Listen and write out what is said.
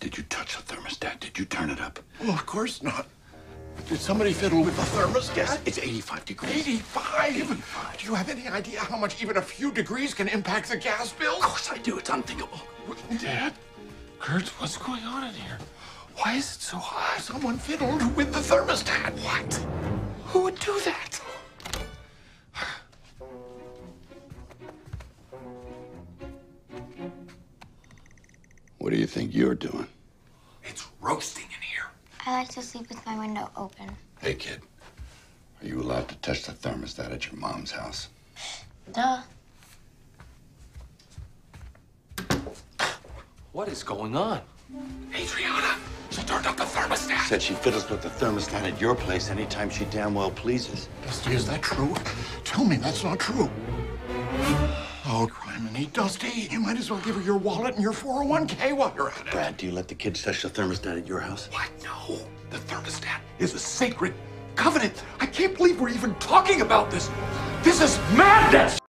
Did you touch the thermostat? Did you turn it up? Well, of course not. Did somebody fiddle with the thermostat? Yes, it's 85 degrees. 85? Do you have any idea how much even a few degrees can impact the gas bill? Of course I do. It's unthinkable. Dad, Kurt, what's going on in here? Why is it so hot? Someone fiddled with the thermostat. What do you think you're doing? It's roasting in here. I like to sleep with my window open. Hey, kid. Are you allowed to touch the thermostat at your mom's house? Duh. What is going on? Adriana, she turned up the thermostat. Said she fiddles with the thermostat at your place anytime she damn well pleases. Dusty, is that true? Tell me that's not true. Oh, criminy, Dusty. You might as well give her your wallet and your 401k while you're at it. Brad, do you let the kids touch the thermostat at your house? What? No. The thermostat is a sacred covenant. I can't believe we're even talking about this. This is madness!